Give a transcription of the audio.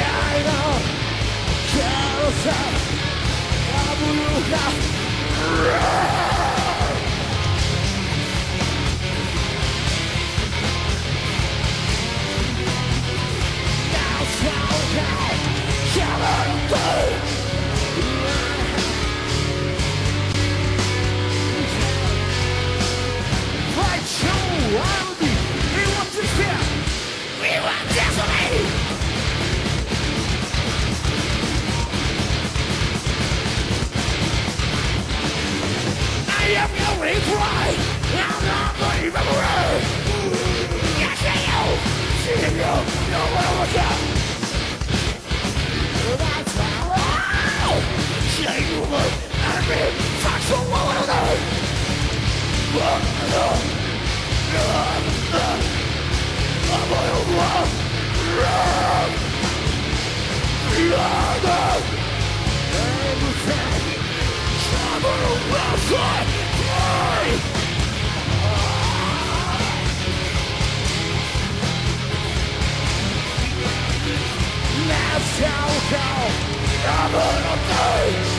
愛の強さ。あぶるは não pride I'm not believable Yes, I know Seeing you, no one will come That's my life Seeing you look at me Fucks for what will they Love, love, love, love I'm a love, I'm gonna take